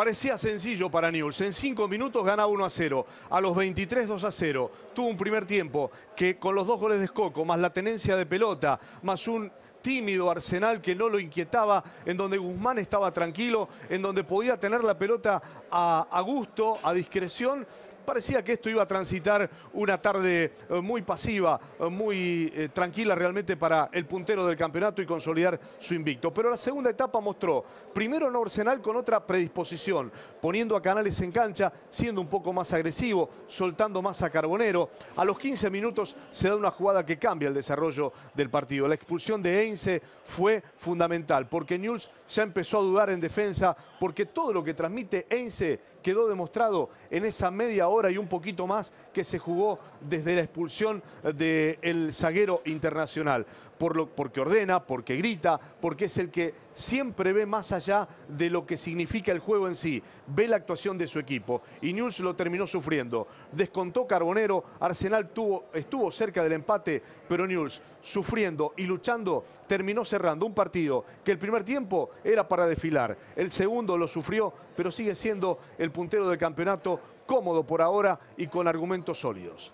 Parecía sencillo para Newell's. En cinco minutos ganaba 1 a 0. A los 23, 2 a 0. Tuvo un primer tiempo que con los dos goles de Escoco, más la tenencia de pelota, más un tímido Arsenal que no lo inquietaba, en donde Guzmán estaba tranquilo, en donde podía tener la pelota a gusto, a discreción parecía que esto iba a transitar una tarde eh, muy pasiva, eh, muy eh, tranquila realmente para el puntero del campeonato y consolidar su invicto. Pero la segunda etapa mostró, primero en Arsenal con otra predisposición, poniendo a Canales en cancha, siendo un poco más agresivo, soltando más a Carbonero. A los 15 minutos se da una jugada que cambia el desarrollo del partido. La expulsión de Heinze fue fundamental, porque News ya empezó a dudar en defensa, porque todo lo que transmite Heinze quedó demostrado en esa media hora y un poquito más que se jugó desde la expulsión del zaguero internacional. Por lo, porque ordena, porque grita, porque es el que siempre ve más allá de lo que significa el juego en sí. Ve la actuación de su equipo. Y News lo terminó sufriendo. Descontó Carbonero, Arsenal tuvo, estuvo cerca del empate, pero News sufriendo y luchando terminó cerrando un partido que el primer tiempo era para desfilar. El segundo lo sufrió, pero sigue siendo el puntero del campeonato cómodo por ahora y con argumentos sólidos.